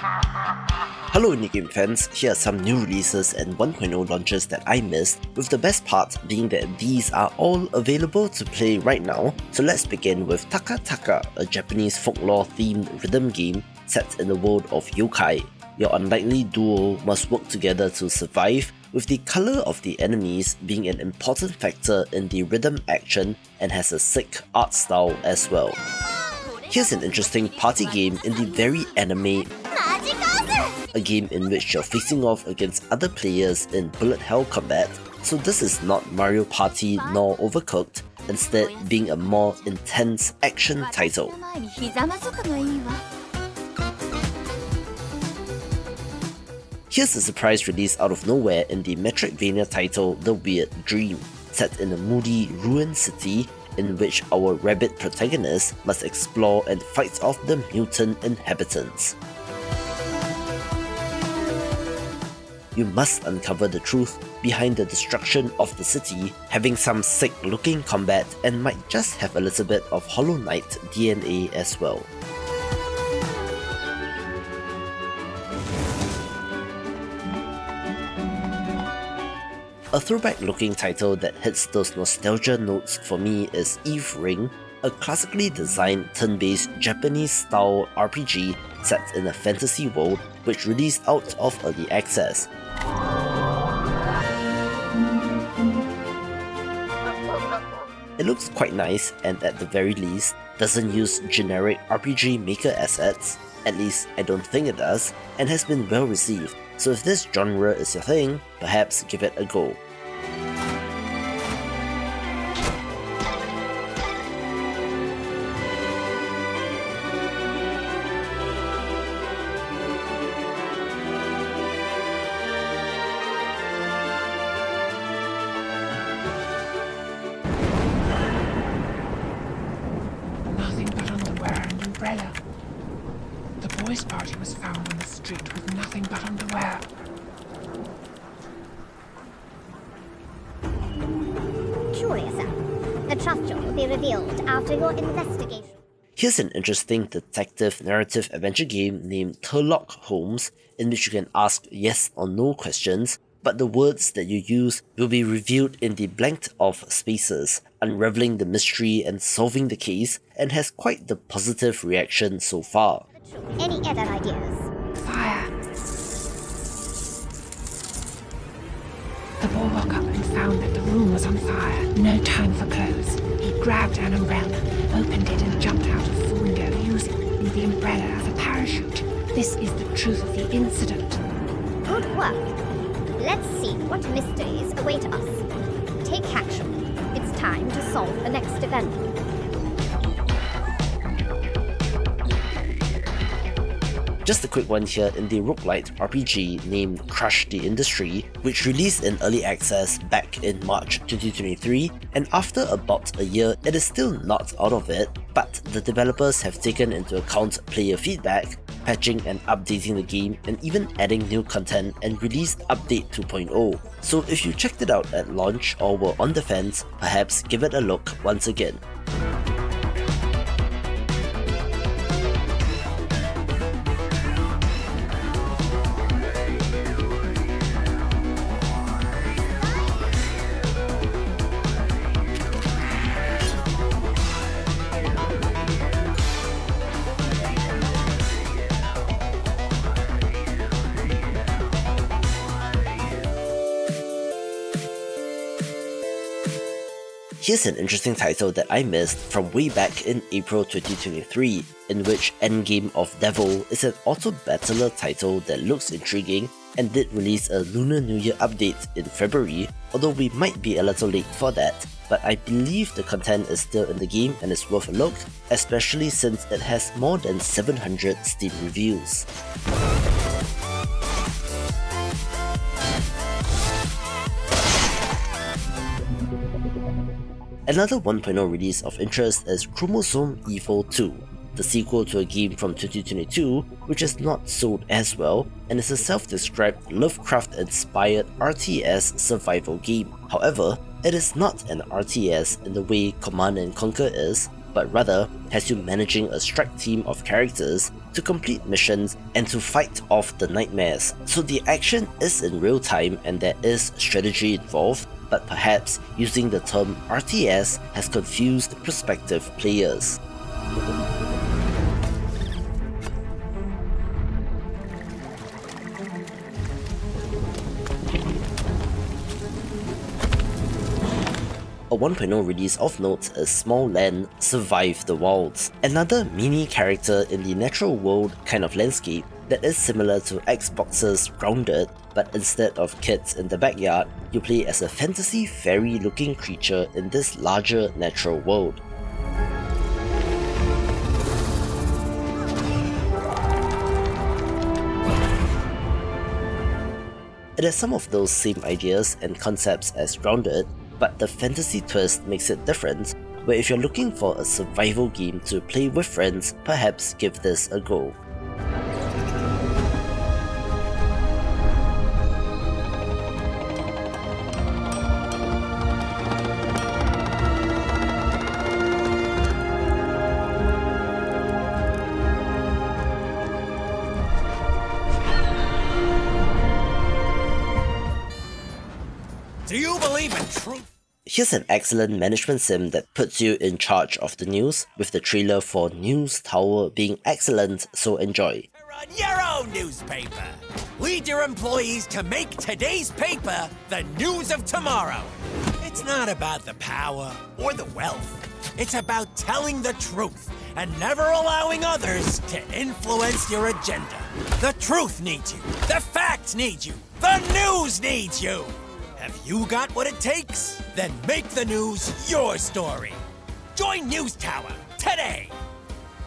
Hello Indie Game fans, here are some new releases and 1.0 launches that I missed, with the best part being that these are all available to play right now. So let's begin with Taka Taka, a Japanese folklore themed rhythm game set in the world of yokai. Your unlikely duo must work together to survive, with the colour of the enemies being an important factor in the rhythm action and has a sick art style as well. Here's an interesting party game in the very anime a game in which you're facing off against other players in bullet hell combat, so this is not Mario Party nor Overcooked, instead being a more intense action title. Here's a surprise release out of nowhere in the Metroidvania title The Weird Dream, set in a moody, ruined city in which our rabbit protagonist must explore and fight off the mutant inhabitants. You must uncover the truth behind the destruction of the city, having some sick looking combat and might just have a little bit of Hollow Knight DNA as well. A throwback looking title that hits those nostalgia notes for me is EVERING, a classically designed turn-based Japanese-style RPG set in a fantasy world which released out of early access. It looks quite nice and at the very least doesn't use generic RPG Maker assets, at least I don't think it does, and has been well received, so if this genre is your thing, perhaps give it a go. Curious. The trust will be revealed after your investigation. Here's an interesting detective narrative adventure game named Turlock Holmes, in which you can ask yes or no questions but the words that you use will be revealed in the blanked off spaces, unraveling the mystery and solving the case, and has quite the positive reaction so far. Any other ideas? Fire. The boy woke up and found that the room was on fire. No time for clothes. He grabbed an umbrella, opened it and jumped out of the window using the umbrella as a parachute. This is the truth of the incident. Good work. Let's see what mysteries await us. Take action. It's time to solve the next event. Just a quick one here in the roguelite RPG named Crush the Industry, which released in early access back in March 2023, and after about a year, it is still not out of it, but the developers have taken into account player feedback patching and updating the game, and even adding new content and released Update 2.0. So if you checked it out at launch or were on the fence, perhaps give it a look once again. Here's an interesting title that I missed from way back in April 2023, in which Endgame of Devil is an auto battler title that looks intriguing and did release a Lunar New Year update in February, although we might be a little late for that, but I believe the content is still in the game and is worth a look, especially since it has more than 700 Steam reviews. Another 1.0 release of interest is Chromosome Evil 2, the sequel to a game from 2022 which is not sold as well and is a self-described Lovecraft-inspired RTS survival game. However, it is not an RTS in the way Command & Conquer is, but rather has you managing a strike team of characters to complete missions and to fight off the nightmares. So the action is in real time and there is strategy involved, but perhaps using the term RTS has confused prospective players. A 1.0 release of note is Smalland Survive the Wilds, another mini character in the natural world kind of landscape that is similar to Xbox's Grounded, but instead of kids in the backyard, you play as a fantasy fairy looking creature in this larger natural world. It has some of those same ideas and concepts as Grounded, but the fantasy twist makes it different, where if you're looking for a survival game to play with friends, perhaps give this a go. Here's an excellent management sim that puts you in charge of the news, with the trailer for News Tower being excellent, so enjoy. Run your own newspaper. Lead your employees to make today's paper the news of tomorrow. It's not about the power or the wealth. It's about telling the truth and never allowing others to influence your agenda. The truth needs you. The facts need you. The news needs you. Have you got what it takes? Then make the news your story. Join News Tower today.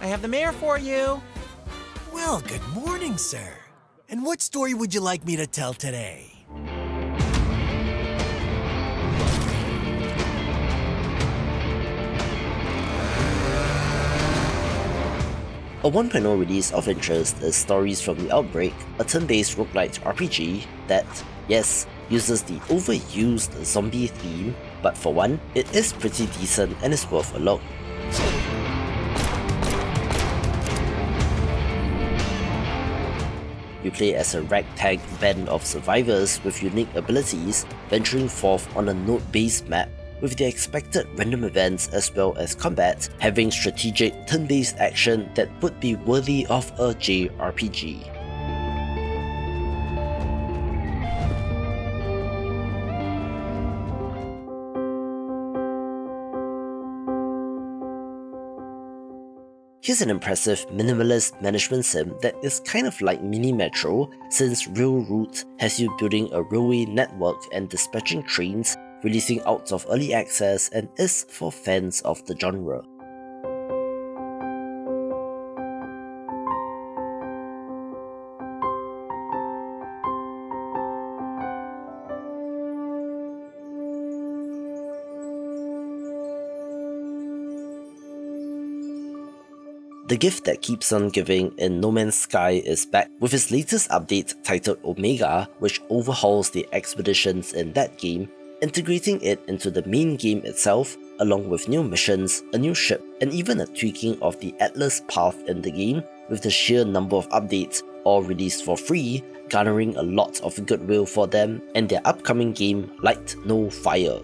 I have the mayor for you. Well, good morning, sir. And what story would you like me to tell today? A 1.0 release of interest is Stories from the Outbreak, a turn-based roguelite RPG that, yes, uses the overused zombie theme, but for one, it is pretty decent and is worth a look. You play as a ragtag band of survivors with unique abilities, venturing forth on a node-based map with the expected random events as well as combat, having strategic turn-based action that would be worthy of a JRPG. Here's an impressive minimalist management sim that is kind of like Mini Metro since Rail Route has you building a railway network and dispatching trains, releasing out of early access and is for fans of the genre. The gift that keeps on giving in No Man's Sky is back with its latest update titled Omega, which overhauls the expeditions in that game, integrating it into the main game itself, along with new missions, a new ship, and even a tweaking of the Atlas path in the game, with the sheer number of updates, all released for free, garnering a lot of goodwill for them and their upcoming game Light No Fire.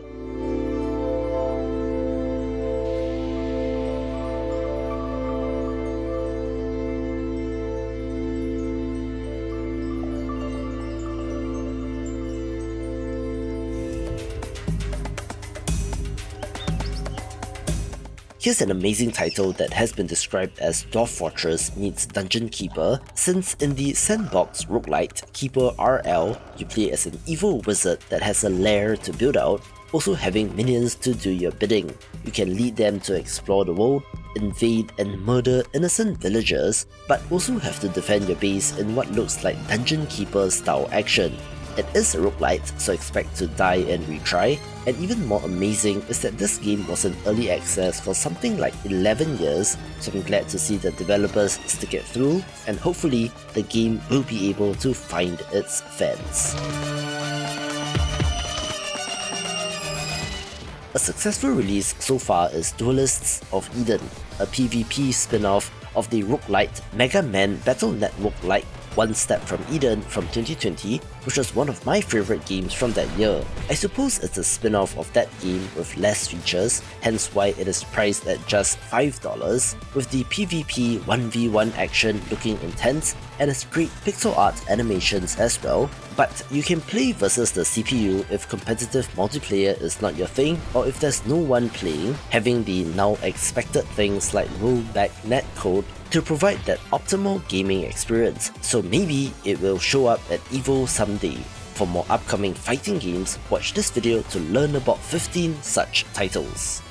Here's an amazing title that has been described as Dwarf Fortress meets Dungeon Keeper, since in the sandbox roguelite KeeperRL, you play as an evil wizard that has a lair to build out, also having minions to do your bidding. You can lead them to explore the world, invade and murder innocent villagers, but also have to defend your base in what looks like Dungeon Keeper style action. It is a roguelite, so expect to die and retry, and even more amazing is that this game was in early access for something like 11 years, so I'm glad to see the developers stick it through, and hopefully the game will be able to find its fans. A successful release so far is Duelists of Eden, a PvP spin-off of the roguelite Mega Man Battle Network like one Step from Eden from 2020, which was one of my favorite games from that year. I suppose it's a spin-off of that game with less features, hence why it is priced at just $5, with the PvP 1v1 action looking intense and its great pixel art animations as well, but you can play versus the CPU if competitive multiplayer is not your thing or if there's no one playing, having the now expected things like rollback netcode to provide that optimal gaming experience, so maybe it will show up at EVO someday. For more upcoming fighting games, watch this video to learn about 15 such titles.